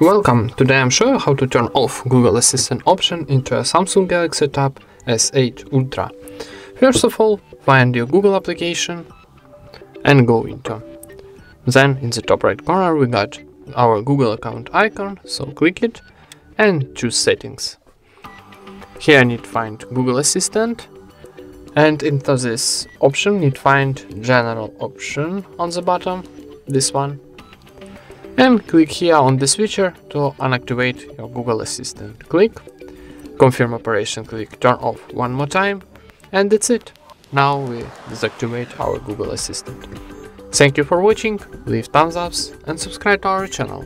Welcome, today I'm showing how to turn off Google Assistant option into a Samsung Galaxy Tab S8 Ultra. First of all, find your Google application and go into. Then in the top right corner we got our Google account icon, so click it and choose settings. Here I need to find Google Assistant and into this option need find general option on the bottom, this one and click here on the switcher to unactivate your Google Assistant. Click, confirm operation, click turn off one more time, and that's it. Now we deactivate our Google Assistant. Thank you for watching, leave thumbs ups and subscribe to our channel.